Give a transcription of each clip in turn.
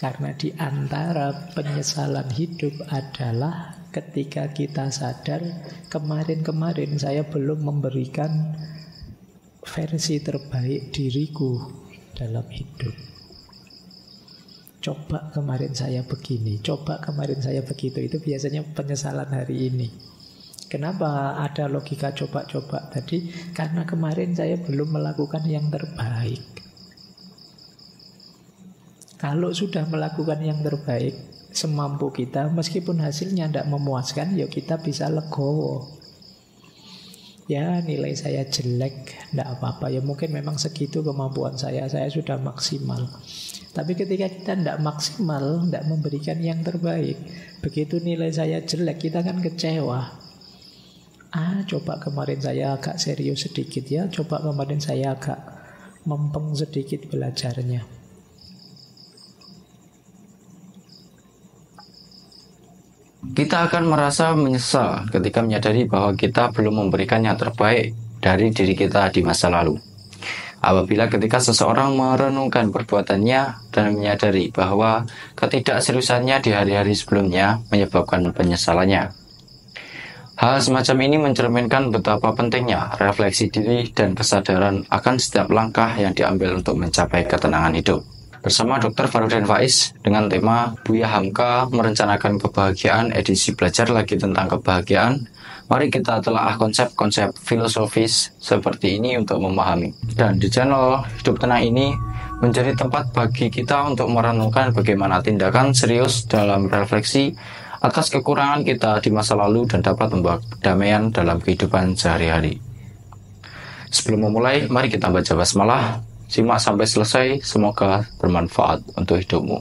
Karena di antara penyesalan hidup adalah ketika kita sadar kemarin-kemarin saya belum memberikan versi terbaik diriku dalam hidup. Coba kemarin saya begini, coba kemarin saya begitu. Itu biasanya penyesalan hari ini. Kenapa ada logika coba-coba tadi? Karena kemarin saya belum melakukan yang terbaik. Kalau sudah melakukan yang terbaik semampu kita, meskipun hasilnya tidak memuaskan, ya kita bisa legowo. Ya nilai saya jelek, tidak apa-apa. Ya mungkin memang segitu kemampuan saya, saya sudah maksimal. Tapi ketika kita tidak maksimal, tidak memberikan yang terbaik, begitu nilai saya jelek, kita kan kecewa. Ah, coba kemarin saya agak serius sedikit ya, coba kemarin saya agak mempeng sedikit belajarnya. Kita akan merasa menyesal ketika menyadari bahwa kita belum memberikan yang terbaik dari diri kita di masa lalu. Apabila ketika seseorang merenungkan perbuatannya dan menyadari bahwa ketidakseriusannya di hari-hari sebelumnya menyebabkan penyesalannya. Hal semacam ini mencerminkan betapa pentingnya refleksi diri dan kesadaran akan setiap langkah yang diambil untuk mencapai ketenangan hidup bersama Dr. Farudin Faiz dengan tema Buya Hamka merencanakan kebahagiaan edisi belajar lagi tentang kebahagiaan. Mari kita telah konsep-konsep filosofis seperti ini untuk memahami. Dan di channel Hidup Tenang ini menjadi tempat bagi kita untuk merenungkan bagaimana tindakan serius dalam refleksi atas kekurangan kita di masa lalu dan dapat membawa kedamaian dalam kehidupan sehari-hari. Sebelum memulai, mari kita baca basmalah Simak sampai selesai, semoga bermanfaat untuk hidupmu.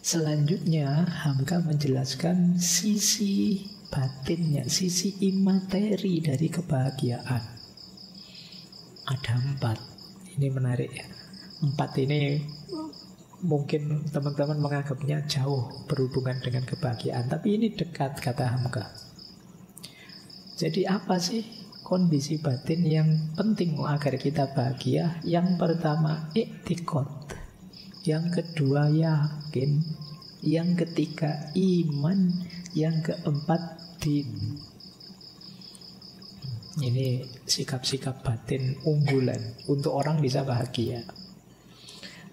Selanjutnya Hamka menjelaskan sisi batinnya, sisi imateri dari kebahagiaan. Ada empat. Ini menarik ya. Empat ini mungkin teman-teman menganggapnya jauh berhubungan dengan kebahagiaan, tapi ini dekat kata Hamka. Jadi apa sih kondisi batin yang penting agar kita bahagia? Yang pertama iktikot, yang kedua yakin, yang ketiga iman, yang keempat din. Ini sikap-sikap batin unggulan untuk orang bisa bahagia.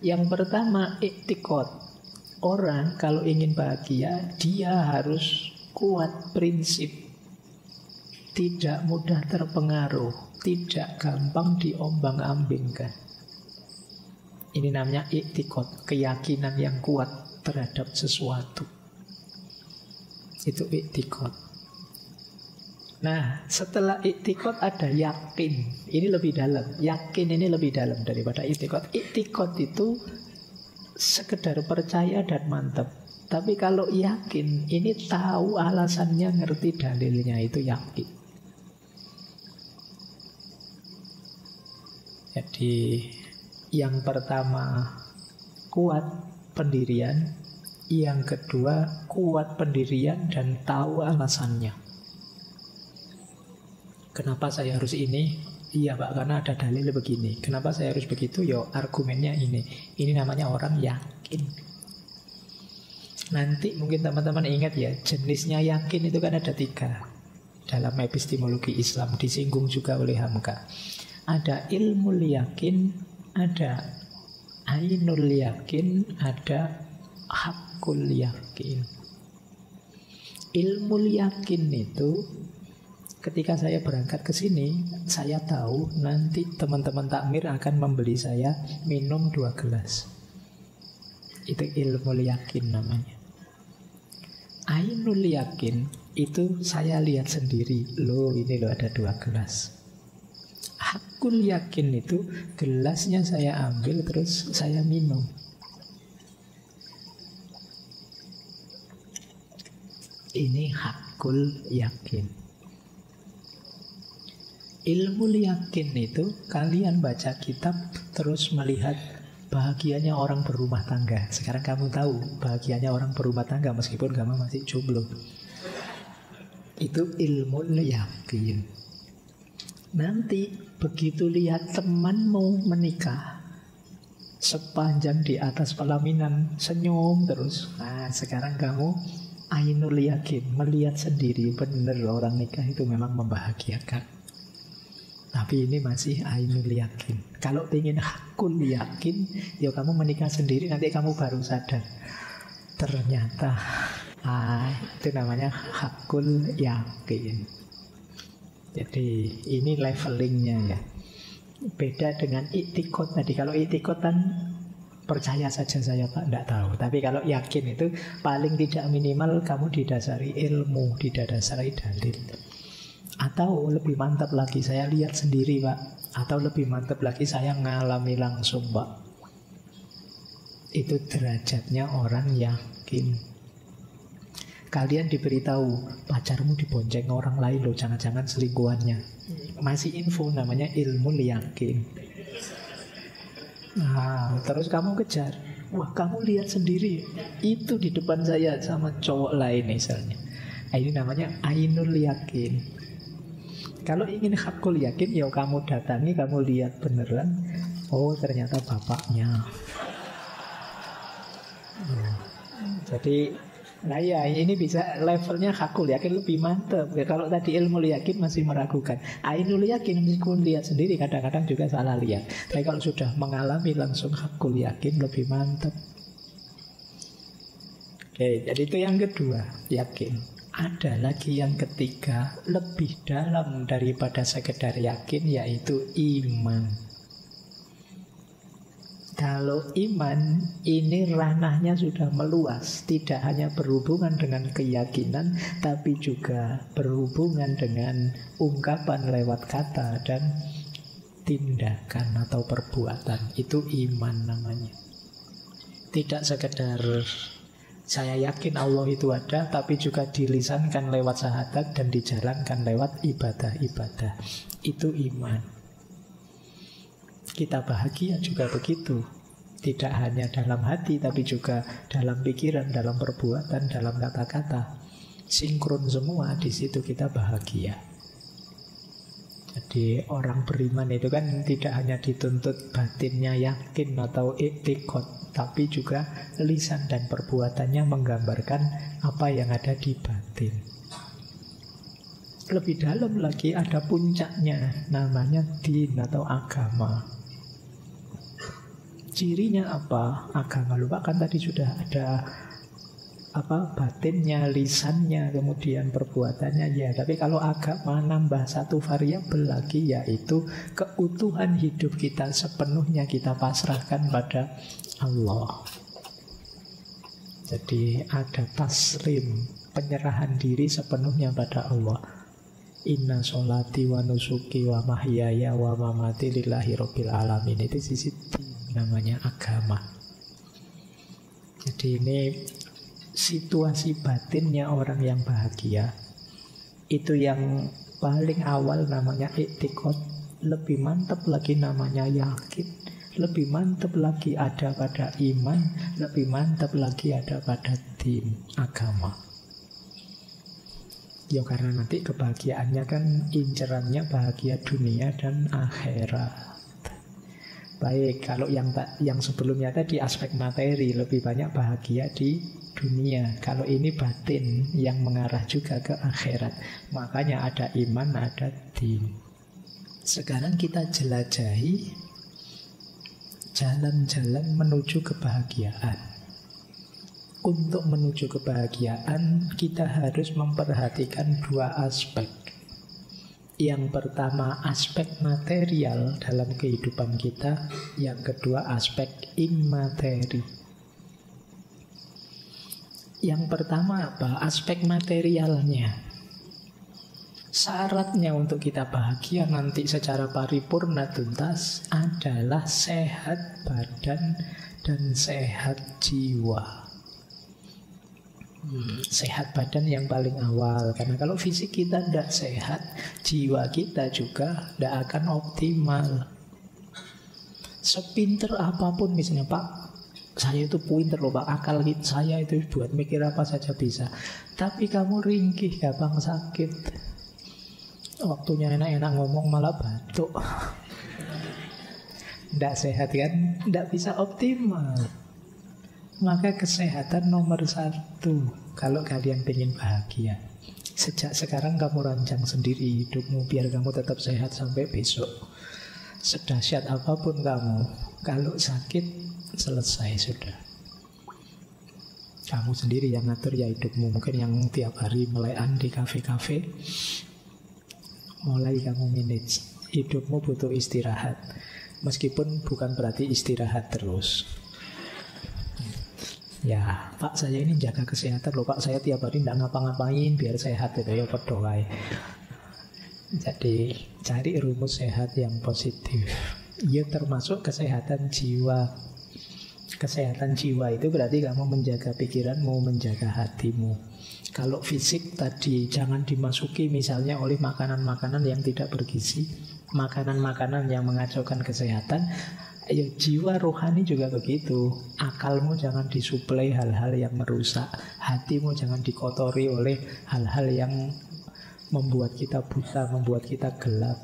Yang pertama, iktikot. Orang kalau ingin bahagia, dia harus kuat prinsip. Tidak mudah terpengaruh, tidak gampang diombang-ambingkan. Ini namanya iktikot, keyakinan yang kuat terhadap sesuatu. Itu iktikot. Nah, setelah iktikot ada yakin. Ini lebih dalam. Yakin ini lebih dalam daripada iktikot. Iktikot itu sekedar percaya dan mantap. Tapi kalau yakin, ini tahu alasannya, ngerti dalilnya, itu yakin. Jadi yang pertama kuat pendirian, yang kedua kuat pendirian dan tahu alasannya. Kenapa saya harus ini? Iya pak, karena ada dalil begini. Kenapa saya harus begitu? Yo argumennya ini. Ini namanya orang yakin. Nanti mungkin teman-teman ingat ya, jenisnya yakin itu kan ada tiga. Dalam epistemologi Islam disinggung juga oleh Hamka. Ada ilmu yakin, ada ainul yakin, ada hakul yakin. Ilmu yakin itu ketika saya berangkat ke sini, saya tahu nanti teman-teman takmir akan membeli saya minum dua gelas. Itu ilmu yakin namanya. Ainul yakin itu saya lihat sendiri. Loh ini loh ada dua gelas. Hakul yakin itu gelasnya saya ambil terus saya minum. Ini hakul yakin. Ilmu yakin itu kalian baca kitab terus melihat bahagianya orang berumah tangga. Sekarang kamu tahu bahagianya orang berumah tangga meskipun kamu masih jomblo. Itu ilmu yakin. Nanti begitu lihat temanmu menikah, sepanjang di atas pelaminan senyum terus. Nah, sekarang kamu ainul yakin, melihat sendiri benar orang nikah itu memang membahagiakan. Tapi ini masih ainul yakin. Kalau ingin hakul yakin, ya kamu menikah sendiri nanti kamu baru sadar. Ternyata ah, itu namanya hakul yakin. Jadi ini levelingnya ya. Beda dengan itikot tadi. Kalau itikot kan percaya saja saya Pak, tidak tahu. Tapi kalau yakin itu paling tidak minimal kamu didasari ilmu, didasari dalil. Atau lebih mantap lagi saya lihat sendiri Pak. Atau lebih mantap lagi saya ngalami langsung Pak. Itu derajatnya orang yakin. Kalian diberitahu pacarmu dibonceng orang lain loh, jangan-jangan selingkuhannya. Masih info namanya ilmu yakin. Nah, terus kamu kejar. Wah, kamu lihat sendiri. Itu di depan saya sama cowok lain misalnya. Nah, ini namanya ainul yakin. Kalau ingin hakul yakin, ya kamu datangi, kamu lihat beneran. Oh, ternyata bapaknya. Hmm. Jadi Nah ya ini bisa levelnya hakul yakin lebih mantap. Ya, kalau tadi ilmu yakin masih meragukan. Ainul yakin meskipun lihat sendiri kadang-kadang juga salah lihat. Tapi kalau sudah mengalami langsung hakul yakin lebih mantap. Oke, jadi itu yang kedua, yakin. Ada lagi yang ketiga, lebih dalam daripada sekedar yakin, yaitu iman. Kalau iman ini ranahnya sudah meluas, tidak hanya berhubungan dengan keyakinan, tapi juga berhubungan dengan ungkapan lewat kata dan tindakan atau perbuatan. Itu iman namanya. Tidak sekedar saya yakin Allah itu ada, tapi juga dilisankan lewat syahadat dan dijalankan lewat ibadah-ibadah. Itu iman. Kita bahagia juga begitu. Tidak hanya dalam hati, tapi juga dalam pikiran, dalam perbuatan, dalam kata-kata. Sinkron semua, di situ kita bahagia. Jadi orang beriman itu kan tidak hanya dituntut batinnya yakin atau etikot, tapi juga lisan dan perbuatannya menggambarkan apa yang ada di batin. Lebih dalam lagi ada puncaknya, namanya din atau agama. Cirinya apa? Agama lupa kan tadi sudah ada apa batinnya, lisannya, kemudian perbuatannya ya. Tapi kalau agama nambah satu variabel lagi yaitu keutuhan hidup kita sepenuhnya kita pasrahkan pada Allah. Jadi ada taslim, penyerahan diri sepenuhnya pada Allah. Inna sholati wa nusuki wa mahyaya wa mamati lillahi rabbil alamin. Itu sisi namanya agama. Jadi ini situasi batinnya orang yang bahagia. Itu yang paling awal namanya etikot. Lebih mantap lagi namanya yakin. Lebih mantap lagi ada pada iman. Lebih mantap lagi ada pada din agama. Ya karena nanti kebahagiaannya kan incerannya bahagia dunia dan akhirat. Baik, kalau yang yang sebelumnya tadi aspek materi lebih banyak bahagia di dunia. Kalau ini batin yang mengarah juga ke akhirat. Makanya ada iman, ada din. Sekarang kita jelajahi jalan-jalan menuju kebahagiaan. Untuk menuju kebahagiaan, kita harus memperhatikan dua aspek. Yang pertama aspek material dalam kehidupan kita Yang kedua aspek imateri Yang pertama apa? Aspek materialnya Syaratnya untuk kita bahagia nanti secara paripurna tuntas adalah sehat badan dan sehat jiwa. Sehat badan yang paling awal. Karena kalau fisik kita tidak sehat jiwa kita juga tidak akan optimal. Sepinter apa pun misalnya Pak saya itu pinter loh Pak. Akal saya itu buat mikir apa saja bisa. Tapi kamu ringkih gampang sakit. Waktunya enak-enak ngomong malah batuk. Tidak sehat kan? Tidak bisa optimal Maka kesehatan nomor satu. Kalau kalian ingin bahagia Sejak sekarang kamu rancang sendiri hidupmu Biar kamu tetap sehat sampai besok. Sedahsyat apa pun kamu Kalau sakit selesai sudah. Kamu sendiri yang ngatur ya hidupmu. Mungkin yang tiap hari melean di kafe-kafe. Mulai kamu manage. Hidupmu butuh istirahat. Meskipun bukan berarti istirahat terus Ya, Pak saya ini jaga kesehatan loh Pak Saya tiap hari tidak ngapa-ngapain biar sehat itu ya berdoa jadi cari rumus sehat yang positif. Ya termasuk kesehatan jiwa. Kesehatan jiwa itu berarti kamu menjaga pikiranmu, menjaga hatimu. Kalau fisik tadi jangan dimasuki misalnya oleh makanan-makanan yang tidak bergizi, makanan-makanan yang mengacaukan kesehatan. Ya, jiwa rohani juga begitu. Akalmu jangan disuplai hal-hal yang merusak. Hatimu jangan dikotori oleh hal-hal yang membuat kita buta, membuat kita gelap.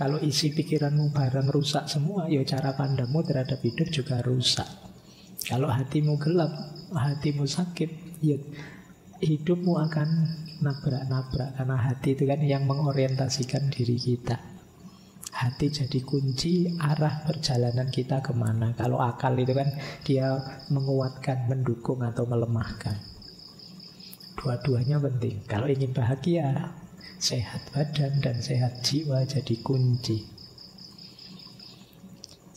Kalau isi pikiranmu barang rusak semua, ya cara pandangmu terhadap hidup juga rusak. Kalau hatimu gelap, hatimu sakit, ya hidupmu akan nabrak-nabrak karena hati itu kan yang mengorientasikan diri kita. Hati jadi kunci arah perjalanan kita ke mana. Kalau akal itu kan dia menguatkan, mendukung atau melemahkan. Dua-duanya penting. Kalau ingin bahagia, sehat badan dan sehat jiwa jadi kunci.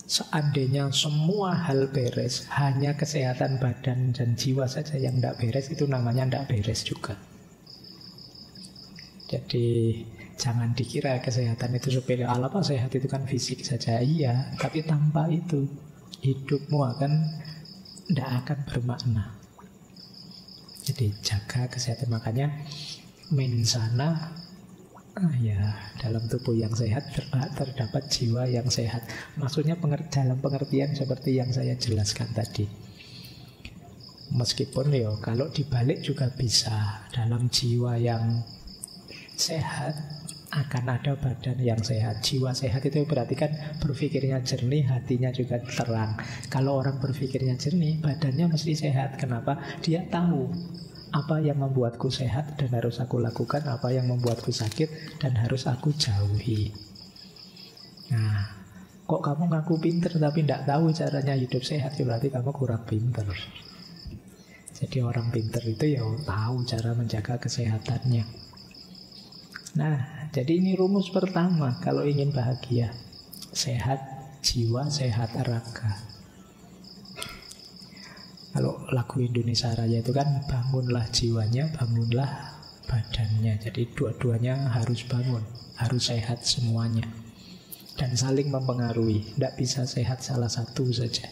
Seandainya semua hal beres, hanya kesehatan badan dan jiwa saja yang tidak beres, itu namanya tidak beres juga. Jadi jangan dikira kesehatan itu sepele. Apa sehat itu kan fisik saja, iya. Tapi tanpa itu hidupmu akan tidak akan bermakna. Jadi jaga kesehatan makanya mensana ah, ya dalam tubuh yang sehat terdapat jiwa yang sehat. Maksudnya dalam pengertian seperti yang saya jelaskan tadi. Meskipun ya kalau dibalik juga bisa dalam jiwa yang sehat akan ada badan yang sehat. Jiwa sehat itu berarti kan berpikirnya jernih, hatinya juga terang. Kalau orang berpikirnya jernih, badannya mesti sehat. Kenapa? Dia tahu apa yang membuatku sehat dan harus aku lakukan, apa yang membuatku sakit dan harus aku jauhi. Nah, kok kamu ngaku pinter tapi tidak tahu caranya hidup sehat, ya berarti kamu kurang pinter. Jadi orang pinter itu ya tahu cara menjaga kesehatannya. Nah, jadi ini rumus pertama kalau ingin bahagia. Sehat jiwa, sehat raga. Kalau lagu Indonesia Raya itu kan bangunlah jiwanya, bangunlah badannya. Jadi dua-duanya harus bangun, harus sehat semuanya. Dan saling mempengaruhi. Tidak bisa sehat salah satu saja.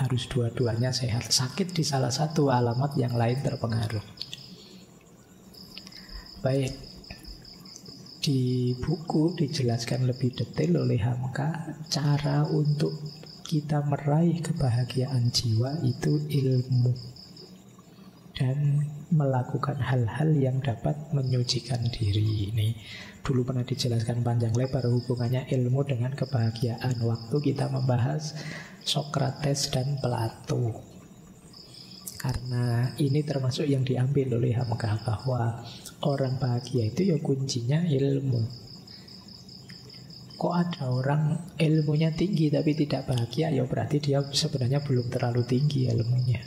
Harus dua-duanya sehat. Sakit di salah satu alamat yang lain terpengaruh. Baik, di buku dijelaskan lebih detail oleh Hamka cara untuk kita meraih kebahagiaan jiwa itu ilmu. Dan melakukan hal-hal yang dapat menyucikan diri ini. Dulu pernah dijelaskan panjang lebar hubungannya ilmu dengan kebahagiaan. Waktu kita membahas Sokrates dan Plato karena ini termasuk yang diambil oleh Hamka bahwa orang bahagia itu ya kuncinya ilmu. Kok ada orang ilmunya tinggi tapi tidak bahagia? Ya berarti dia sebenarnya belum terlalu tinggi ilmunya.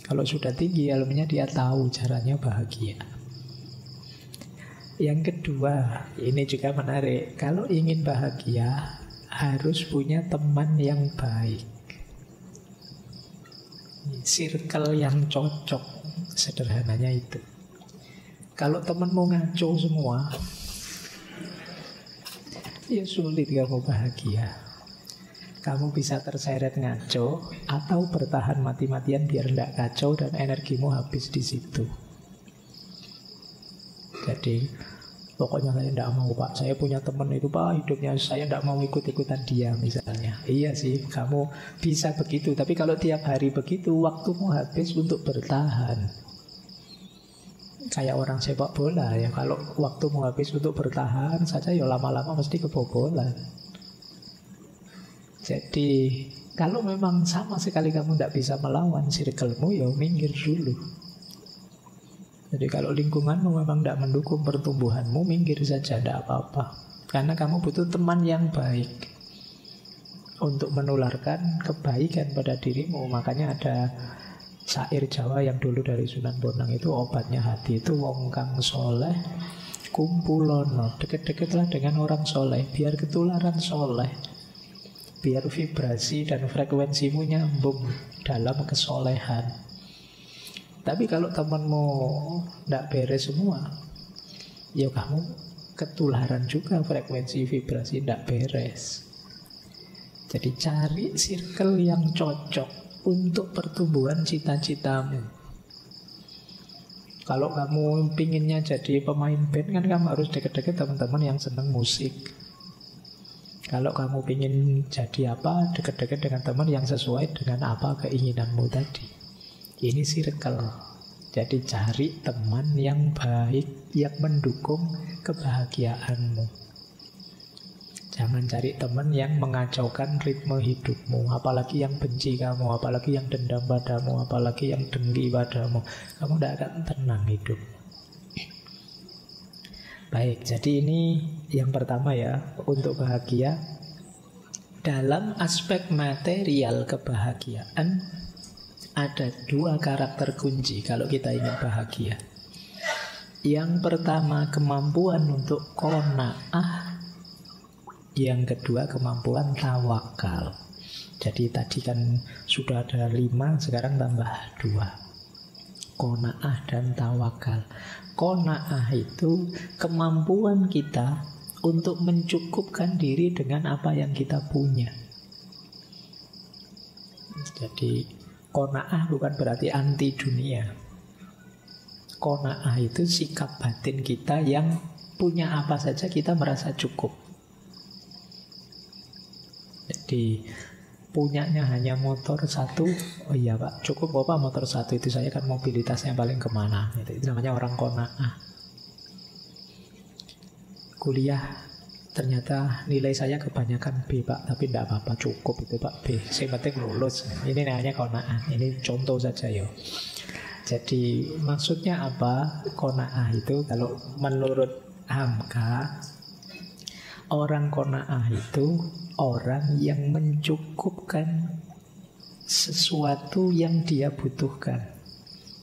Kalau sudah tinggi ilmunya dia tahu caranya bahagia. Yang kedua ini juga menarik. Kalau ingin bahagia harus punya teman yang baik circle yang cocok sederhananya itu kalau temanmu ngaco semua ya sulit kamu bahagia. Kamu bisa terseret ngaco atau bertahan mati-matian biar tidak kacau dan energimu habis di situ. Jadi Pokoknya saya tidak mau pak. Saya punya teman itu pak hidupnya Saya tidak mau ikut-ikutan dia misalnya. Iya sih kamu bisa begitu. Tapi kalau tiap hari begitu Waktumu habis untuk bertahan. Kayak orang sepak bola ya Kalau waktumu habis untuk bertahan saja Ya lama-lama mesti kebobolan. Jadi kalau memang sama sekali kamu tidak bisa melawan circlemu Ya minggir dulu jadi kalau lingkunganmu memang tidak mendukung pertumbuhanmu, minggir saja, tidak apa-apa. Karena kamu butuh teman yang baik untuk menularkan kebaikan pada dirimu. Makanya ada syair Jawa yang dulu dari Sunan Bonang itu obatnya hati itu wong kang soleh kumpulono deket-deketlah dengan orang soleh biar ketularan soleh biar vibrasi dan frekuensimu nyambung dalam kesolehan tapi kalau temanmu tidak beres semua, ya kamu ketularan juga frekuensi vibrasi tidak beres. Jadi cari circle yang cocok untuk pertumbuhan cita-citamu. Kalau kamu pinginnya jadi pemain band kan kamu harus deket-deket teman-teman yang senang musik. Kalau kamu pingin jadi apa, deket-deket dengan teman yang sesuai dengan apa keinginanmu tadi. Ini circle. Jadi cari teman yang baik, yang mendukung kebahagiaanmu. Jangan cari teman yang mengacaukan ritme hidupmu, apalagi yang benci kamu, apalagi yang dendam padamu, apalagi yang dengki padamu. Kamu tidak akan tenang hidup. Baik, jadi ini yang pertama ya, untuk bahagia dalam aspek material kebahagiaan ada dua karakter kunci kalau kita ingin bahagia. Yang pertama kemampuan untuk kona'ah. Yang kedua kemampuan tawakal. Jadi tadi kan sudah ada lima Sekarang tambah dua. Kona'ah dan tawakal. Kona'ah itu kemampuan kita Untuk mencukupkan diri dengan apa yang kita punya. Jadi Kona'ah bukan berarti anti dunia. Kona'ah itu sikap batin kita yang punya apa saja kita merasa cukup. Jadi punyanya hanya motor satu, oh iya pak, cukup apa motor satu itu saya kan mobilitasnya paling ke mana, itu, itu namanya orang kona'ah. Kuliah ternyata nilai saya kebanyakan B pak. Tapi tidak apa-apa cukup itu pak. B saya penting lulus. Ini namanya kona'ah. Ini contoh saja ya jadi maksudnya apa? Kona'ah itu kalau menurut Hamka orang kona'ah itu orang yang mencukupkan sesuatu yang dia butuhkan.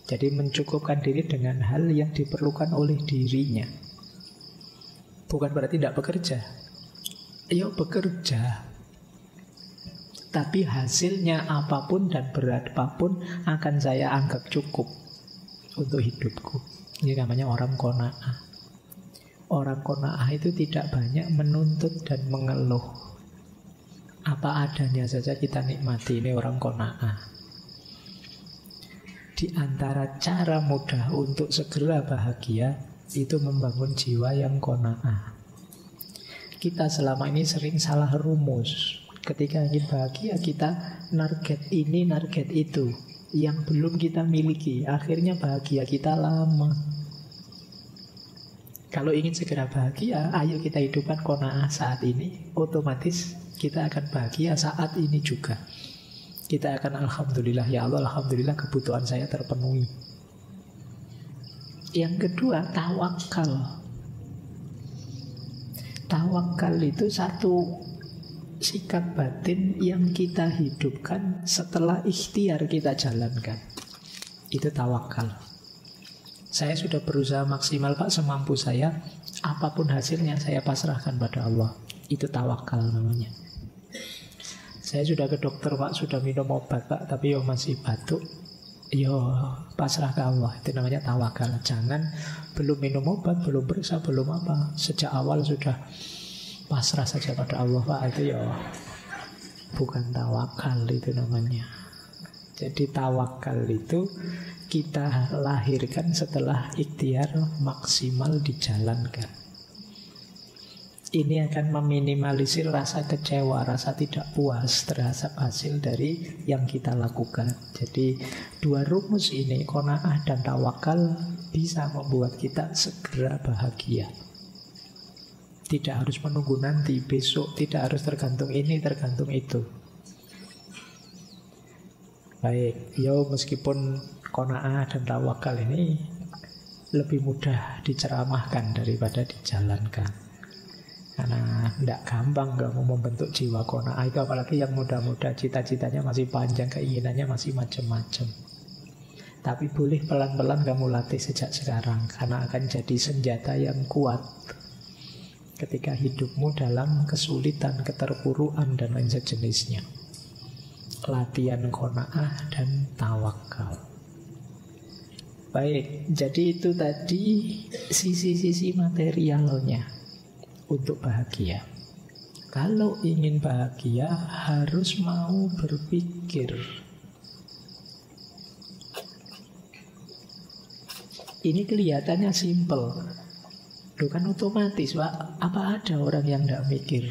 Jadi mencukupkan diri dengan hal yang diperlukan oleh dirinya Bukan berarti tidak bekerja. Ya bekerja. Tapi hasilnya apa pun dan berat apa pun akan saya anggap cukup untuk hidupku. Ini namanya orang kona'ah. Orang kona'ah itu tidak banyak menuntut dan mengeluh. Apa adanya saja kita nikmati. Ini orang kona'ah. Di antara cara mudah untuk segera bahagia itu membangun jiwa yang kona'ah. Kita selama ini sering salah rumus. Ketika ingin bahagia kita target ini, target itu yang belum kita miliki. Akhirnya bahagia kita lama. Kalau ingin segera bahagia, ayo kita hidupkan kona'ah saat ini. Otomatis kita akan bahagia saat ini juga. Kita akan Alhamdulillah ya Allah Alhamdulillah kebutuhan saya terpenuhi yang kedua, tawakal. Tawakal itu satu sikap batin yang kita hidupkan setelah ikhtiar kita jalankan. Itu tawakal. Saya sudah berusaha maksimal Pak semampu saya. Apa pun hasilnya saya pasrahkan pada Allah. Itu tawakal namanya. Saya sudah ke dokter Pak, sudah minum obat Pak, tapi yo masih batuk Yo pasrah ke Allah. Itu namanya tawakal. Jangan belum minum obat, belum periksa, belum apa. Sejak awal sudah pasrah saja pada Allah Pak. Itu ya bukan tawakal itu namanya. Jadi tawakal itu kita lahirkan setelah ikhtiar maksimal dijalankan Ini akan meminimalisir rasa kecewa, rasa tidak puas terhadap hasil dari yang kita lakukan. Jadi dua rumus ini, kona'ah dan tawakal bisa membuat kita segera bahagia. Tidak harus menunggu nanti, besok, tidak harus tergantung ini, tergantung itu. Baik, yo meskipun kona'ah dan tawakal ini lebih mudah diceramahkan daripada dijalankan. Karena tidak gampang kamu membentuk jiwa kona itu apalagi yang muda-muda cita-citanya masih panjang, keinginannya masih macam-macam. Tapi boleh pelan-pelan kamu latih sejak sekarang karena akan jadi senjata yang kuat ketika hidupmu dalam kesulitan, keterpuruan dan lain sejenisnya. Latihan kona'ah dan tawakal. Baik, jadi itu tadi sisi-sisi materialnya untuk bahagia. Kalau ingin bahagia harus mau berpikir. Ini kelihatannya simple. Loh kan otomatis, Pak. Apa ada orang yang tidak mikir?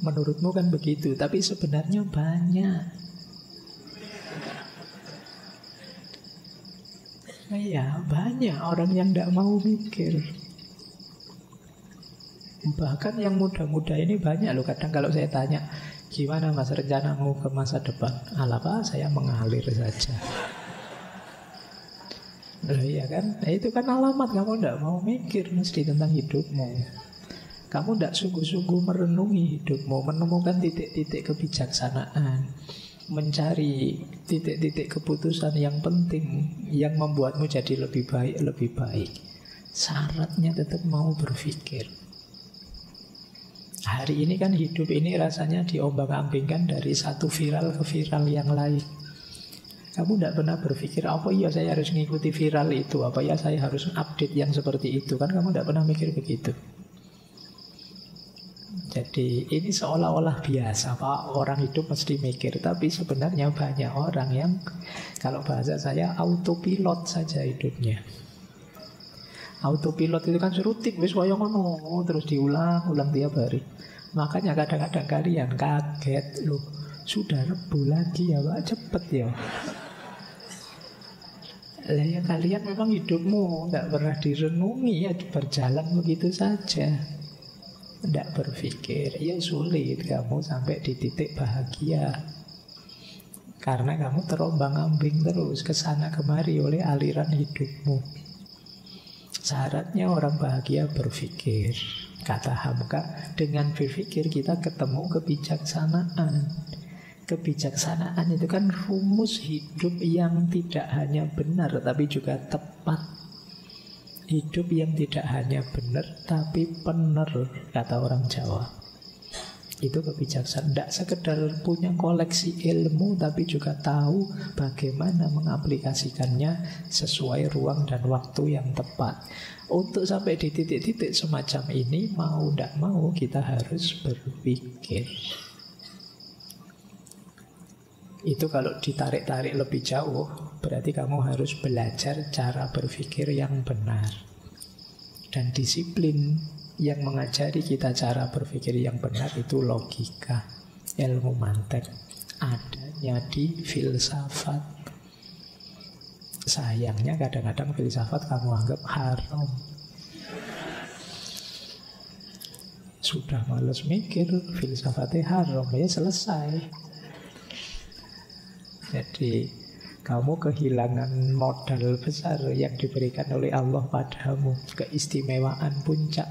Menurutmu kan begitu, tapi sebenarnya banyak. Iya, banyak orang yang tidak mau mikir. Bahkan yang muda-muda ini banyak loh Kadang kalau saya tanya Gimana mas? Rencanamu ke masa depan? Alah pak saya mengalir saja. Nah iya kan? Nah, Itu kan alamat. Kamu tidak mau mikir Mesti tentang hidupmu. Kamu tidak sungguh-sungguh merenungi hidupmu Menemukan titik-titik kebijaksanaan Mencari titik-titik keputusan yang penting Yang membuatmu jadi lebih baik Lebih baik. Syaratnya tetap mau berpikir Hari ini kan hidup ini rasanya diombang-ambingkan dari satu viral ke viral yang lain. Kamu tidak pernah berpikir, apa iya saya harus mengikuti viral itu, apa ya saya harus update yang seperti itu. Kan kamu tidak pernah mikir begitu. Jadi ini seolah-olah biasa Pak Orang hidup mesti mikir Tapi sebenarnya banyak orang yang Kalau bahasa saya autopilot saja hidupnya Autopilot itu kan serutik Wis kaya ngono Terus diulang Ulang tiap hari. Makanya kadang-kadang kalian kaget loh Sudah rebu lagi ya Pak? Cepet ya? Lah ya kalian memang hidupmu nggak pernah direnungi ya berjalan begitu saja. Tidak berpikir ya sulit kamu sampai di titik bahagia. Karena kamu terombang ambing terus ke sana kemari oleh aliran hidupmu syaratnya orang bahagia berpikir Kata Hamka, dengan berpikir kita ketemu kebijaksanaan. Kebijaksanaan itu kan rumus hidup yang tidak hanya benar tapi juga tepat. Hidup yang tidak hanya benar tapi benar, kata orang Jawa. Itu kebijaksanaan. Tidak sekedar punya koleksi ilmu tapi juga tahu bagaimana mengaplikasikannya sesuai ruang dan waktu yang tepat. Untuk sampai di titik-titik semacam ini Mau tidak mau kita harus berpikir Itu kalau ditarik-tarik lebih jauh Berarti kamu harus belajar cara berpikir yang benar Dan disiplin yang mengajari kita cara berpikir yang benar itu logika Ilmu mantek Adanya di filsafat Sayangnya kadang-kadang filsafat kamu anggap haram. Sudah males mikir, filsafatnya haram, ya selesai. Jadi kamu kehilangan modal besar yang diberikan oleh Allah padamu, keistimewaan puncak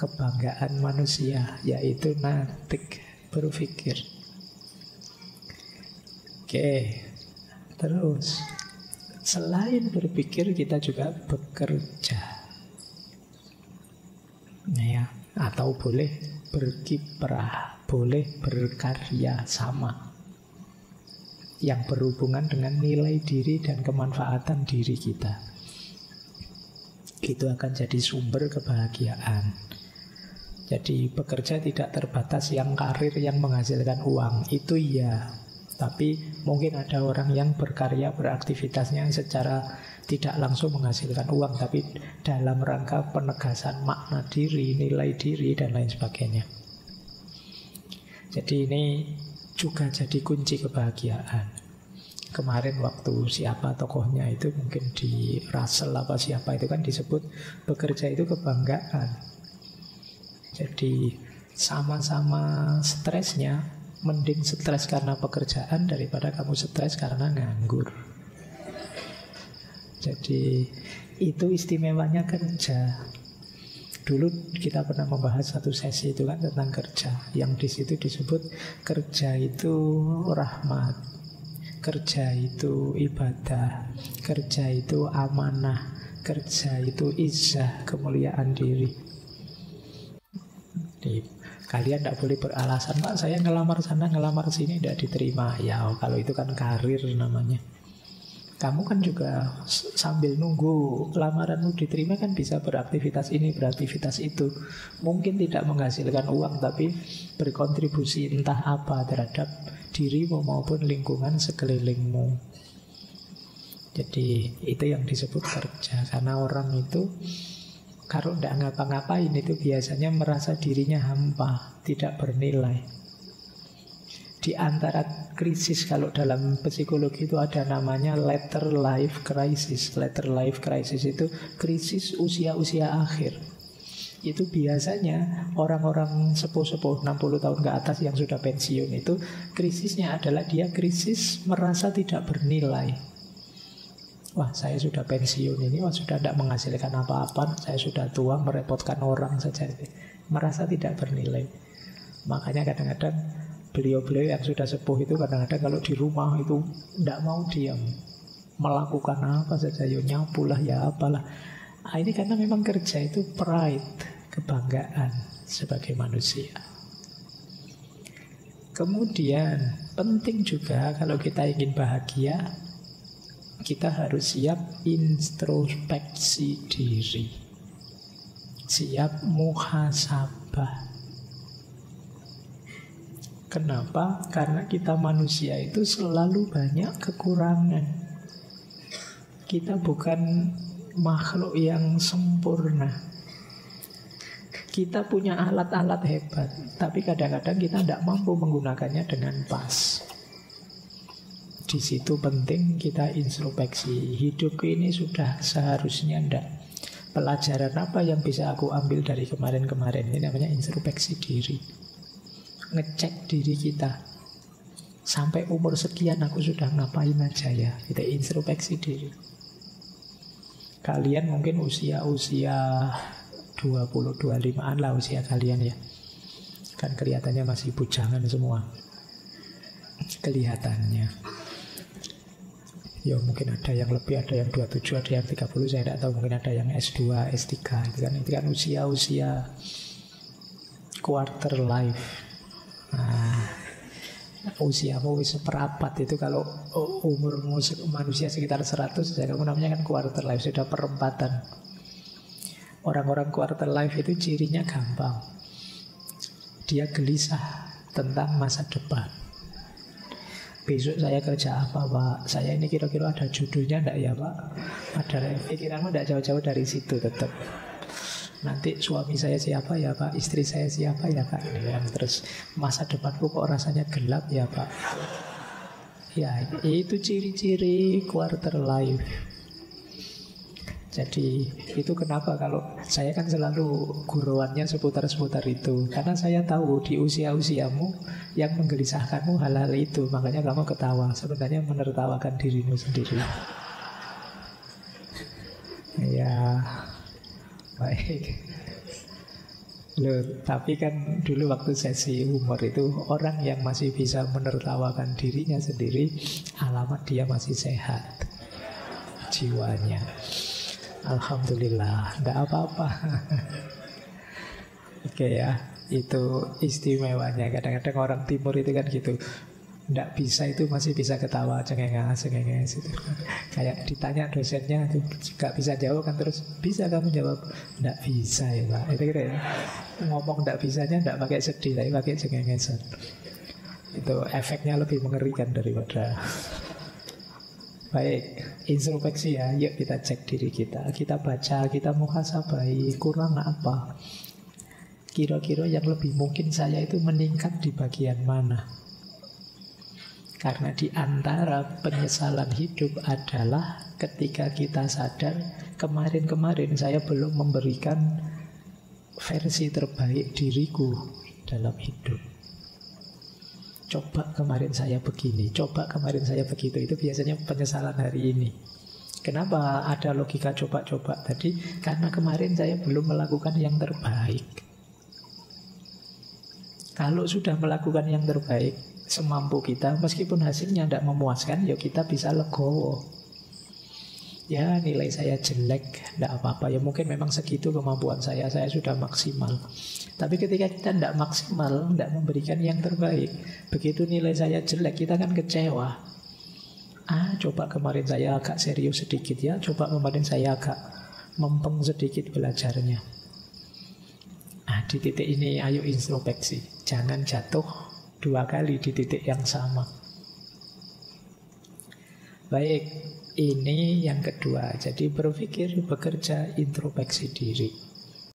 kebanggaan manusia, yaitu natik berpikir. Oke, terus. Selain berpikir kita juga bekerja. Ya, Atau boleh berkiprah Boleh berkarya sama. Yang berhubungan dengan nilai diri dan kemanfaatan diri kita. Itu akan jadi sumber kebahagiaan Jadi bekerja tidak terbatas yang karir yang menghasilkan uang Itu iya Tapi mungkin ada orang yang berkarya, beraktivitasnya secara tidak langsung menghasilkan uang, tapi dalam rangka penegasan makna diri, nilai diri, dan lain sebagainya. Jadi ini juga jadi kunci kebahagiaan. Kemarin waktu siapa tokohnya itu mungkin di Russell apa siapa itu kan disebut bekerja itu kebanggaan. Jadi sama-sama stresnya Mending stres karena pekerjaan daripada kamu stres karena nganggur. Jadi itu istimewanya kerja. Dulu kita pernah membahas satu sesi itu kan tentang kerja. Yang di situ disebut kerja itu rahmat, kerja itu ibadah, kerja itu amanah, kerja itu izah, kemuliaan diri. Kalian tidak boleh beralasan, Pak saya ngelamar sana, ngelamar sini tidak diterima. Ya kalau itu kan karir namanya. Kamu kan juga sambil nunggu lamaranmu diterima kan bisa beraktivitas ini, beraktivitas itu. Mungkin tidak menghasilkan uang tapi berkontribusi entah apa terhadap dirimu maupun lingkungan sekelilingmu. Jadi itu yang disebut kerja karena orang itu kalau tidak ngapa-ngapain itu biasanya merasa dirinya hampa, tidak bernilai. Di antara krisis kalau dalam psikologi itu ada namanya later life crisis. Later life crisis itu krisis usia-usia akhir. Itu biasanya orang-orang sepuh-sepuh 60 tahun ke atas yang sudah pensiun itu krisisnya adalah dia krisis merasa tidak bernilai Wah saya sudah pensiun ini Wah sudah tidak menghasilkan apa-apa. Saya sudah tua merepotkan orang saja Merasa tidak bernilai. Makanya kadang-kadang Beliau-beliau yang sudah sepuh itu Kadang-kadang kalau di rumah itu Tidak mau diam. Melakukan apa saja Ya nyapu lah ya apalah. Nah, Ini karena memang kerja itu pride Kebanggaan Sebagai manusia. Kemudian penting juga kalau kita ingin bahagia kita harus siap introspeksi diri. Siap muhasabah. Kenapa? Karena kita manusia itu selalu banyak kekurangan. Kita bukan makhluk yang sempurna. Kita punya alat-alat hebat, tapi kadang-kadang kita tidak mampu menggunakannya dengan pas. Di situ penting kita introspeksi. Hidup ini sudah seharusnya ndak. Pelajaran apa yang bisa aku ambil dari kemarin-kemarin? Ini namanya introspeksi diri. Ngecek diri kita. Sampai umur sekian aku sudah ngapain aja ya? Kita introspeksi diri. Kalian mungkin usia-usia 20-25an lah usia kalian ya. Kan kelihatannya masih bujangan semua. Kelihatannya Ya mungkin ada yang lebih, ada yang 27, ada yang 30 Saya tidak tahu, mungkin ada yang S2, S3 Itu kan, itu kan usia-usia Quarter life. Nah usiamu seperapat itu kalau umur manusia sekitar 100 ya kamu namanya kan quarter life sudah perempatan. Orang-orang quarter life itu cirinya gampang. Dia gelisah tentang masa depan besok saya kerja apa pak? Saya ini kira-kira ada judulnya enggak ya pak? Ada pikiranmu enggak jauh-jauh dari situ tetap nanti suami saya siapa ya pak? Istri saya siapa ya pak? Ya, terus masa depanku kok rasanya gelap ya pak? Ya itu ciri-ciri quarter life jadi itu kenapa kalau saya kan selalu guruannya seputar-seputar itu. Karena saya tahu di usia-usiamu yang menggelisahkanmu hal-hal itu. Makanya kamu ketawa. Sebenarnya menertawakan dirimu sendiri. Ya baik. Loh, tapi kan dulu waktu sesi humor itu orang yang masih bisa menertawakan dirinya sendiri, alamat dia masih sehat. Jiwanya. Alhamdulillah, nggak apa-apa. Oke ya, itu istimewanya. Kadang-kadang orang timur itu kan gitu. Nggak bisa itu masih bisa ketawa cengenges cengenges itu. Kayak ditanya dosennya nggak bisa jawab kan terus bisa kamu jawab nggak bisa ya pak. Itu kira ya. Ngomong nggak bisanya nggak pakai sedih tapi pakai cengengesan. Itu efeknya lebih mengerikan daripada Baik, introspeksi ya. Yuk kita cek diri kita. Kita baca, kita muhasabai. Kurang apa? Kira-kira yang lebih mungkin saya itu meningkat di bagian mana? Karena di antara penyesalan hidup adalah ketika kita sadar kemarin-kemarin saya belum memberikan versi terbaik diriku dalam hidup. Coba kemarin saya begini, coba kemarin saya begitu. Itu biasanya penyesalan hari ini. Kenapa ada logika coba-coba tadi? Karena kemarin saya belum melakukan yang terbaik. Kalau sudah melakukan yang terbaik semampu kita, meskipun hasilnya tidak memuaskan, ya kita bisa legowo. Ya nilai saya jelek, tidak apa-apa. Ya mungkin memang segitu kemampuan saya, saya sudah maksimal. Tapi ketika kita tidak maksimal, tidak memberikan yang terbaik, begitu nilai saya jelek, kita kan kecewa. Ah, coba kemarin saya agak serius sedikit ya, coba kemarin saya agak mempeng sedikit belajarnya. Nah, di titik ini ayo introspeksi. Jangan jatuh dua kali di titik yang sama. Baik, ini yang kedua. Jadi berpikir, bekerja, introspeksi diri.